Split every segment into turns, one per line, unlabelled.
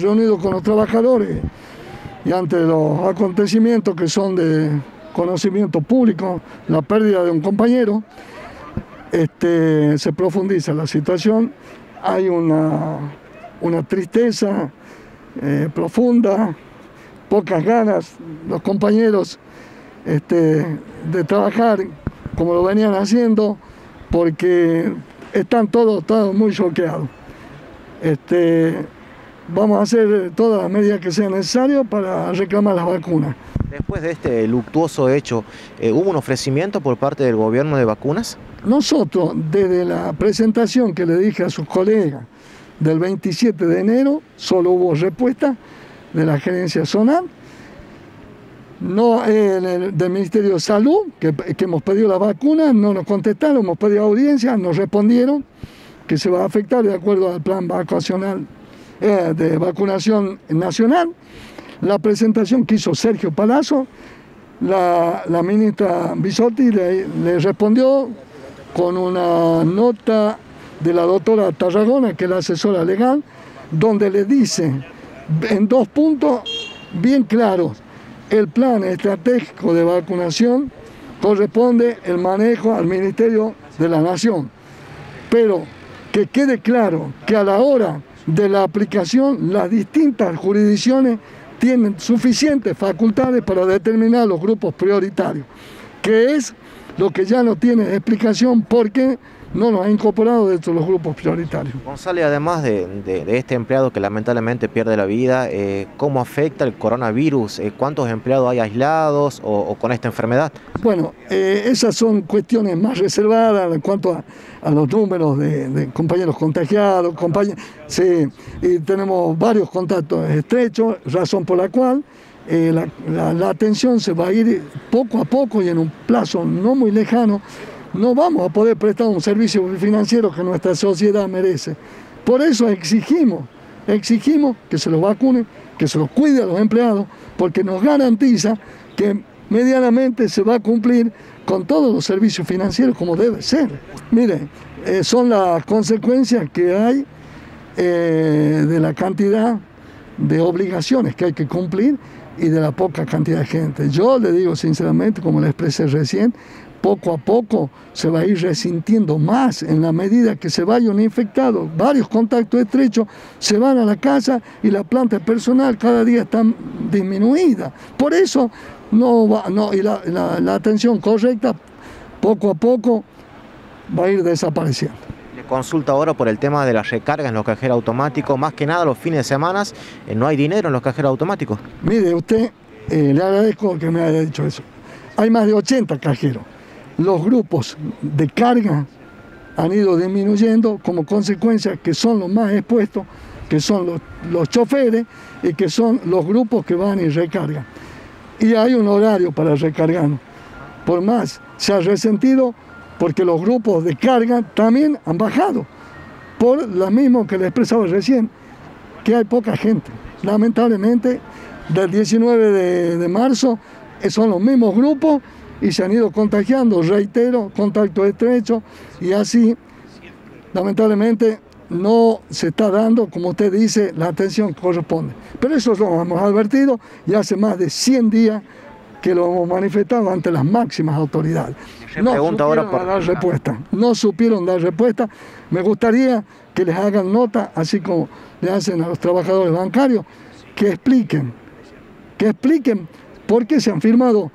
Reunido con los trabajadores y ante los acontecimientos que son de conocimiento público, la pérdida de un compañero, este, se profundiza la situación, hay una, una tristeza eh, profunda, pocas ganas, los compañeros este, de trabajar como lo venían haciendo, porque están todos, todos muy choqueados. Este, vamos a hacer todas las medidas que sean necesarias para reclamar las vacunas.
Después de este luctuoso hecho, eh, ¿hubo un ofrecimiento por parte del gobierno de vacunas?
Nosotros, desde la presentación que le dije a sus colegas del 27 de enero, solo hubo respuesta de la gerencia zonal, no eh, del Ministerio de Salud, que, hemos pedido la vacuna, no nos contestaron, hemos pedido audiencia, nos respondieron que se va a afectar de acuerdo al plan vacacional eh, de vacunación nacional. La presentación que hizo Sergio Palazzo, la, ministra Bisotti le, respondió con una nota de la doctora Tarragona, que es la asesora legal, donde le dice en dos puntos bien claros, el plan estratégico de vacunación corresponde el manejo al Ministerio de la Nación. Pero que quede claro que a la hora de la aplicación las distintas jurisdicciones tienen suficientes facultades para determinar los grupos prioritarios, que es lo que ya no tiene explicación porque no nos ha incorporado dentro de los grupos prioritarios.
González, además de, este empleado que lamentablemente pierde la vida, eh, ¿cómo afecta el coronavirus? Eh, ¿Cuántos empleados hay aislados o, con esta enfermedad?
Bueno, eh, esas son cuestiones más reservadas en cuanto a, los números de, compañeros contagiados, compañeros, sí, y tenemos varios contactos estrechos, razón por la cual la atención se va a ir poco a poco y en un plazo no muy lejano no vamos a poder prestar un servicio financiero que nuestra sociedad merece. Por eso exigimos, exigimos que se los vacunen, que se los cuide a los empleados, porque nos garantiza que medianamente se va a cumplir con todos los servicios financieros como debe ser. Mire, eh, son las consecuencias que hay eh, de la cantidad de obligaciones que hay que cumplir y de la poca cantidad de gente. Yo le digo sinceramente, como le expresé recién, poco a poco se va a ir resintiendo más en la medida que se vayan infectados. Varios contactos estrechos se van a la casa y la planta personal cada día está disminuida. Por eso no va, no, y la, la atención correcta poco a poco va a ir desapareciendo.
Le consulta ahora por el tema de la recarga en los cajeros automáticos, más que nada los fines de semana, eh, no hay dinero en los cajeros automáticos.
Mire, usted, eh, le agradezco que me haya dicho eso. Hay más de 80 cajeros los grupos de carga han ido disminuyendo como consecuencia que son los más expuestos, que son los, choferes y que son los grupos que van y recargan. Y hay un horario para recargar. Por más, se ha resentido porque los grupos de carga también han bajado, por lo mismo que le expresaba recién, que hay poca gente. Lamentablemente, del 19 de, de marzo son los mismos grupos y se han ido contagiando, reitero, contacto estrecho y así, lamentablemente, no se está dando, como usted dice, la atención que corresponde. Pero eso lo hemos advertido y hace más de 100 días que lo hemos manifestado ante las máximas autoridades.
no supieron ahora por...
dar respuesta, no supieron dar respuesta. Me gustaría que les hagan nota, así como le hacen a los trabajadores bancarios, que expliquen, que expliquen por qué se han firmado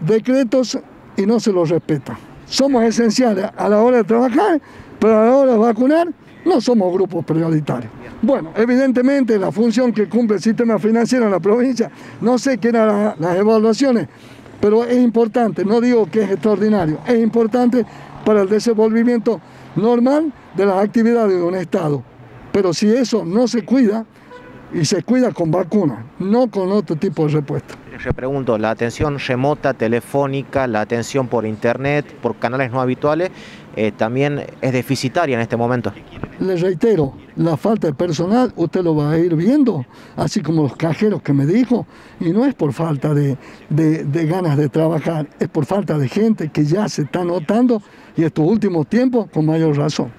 decretos y no se los respeta. Somos esenciales a la hora de trabajar, pero a la hora de vacunar no somos grupos prioritarios. Bueno, evidentemente la función que cumple el sistema financiero en la provincia, no sé qué eran las evaluaciones, pero es importante, no digo que es extraordinario, es importante para el desenvolvimiento normal de las actividades de un Estado. Pero si eso no se cuida, y se cuida con vacunas, no con otro tipo de respuesta.
Yo pregunto, la atención remota, telefónica, la atención por internet, por canales no habituales, eh, también es deficitaria en este momento.
Le reitero, la falta de personal usted lo va a ir viendo, así como los cajeros que me dijo, y no es por falta de, de ganas de trabajar, es por falta de gente que ya se está notando y estos últimos tiempos con mayor razón.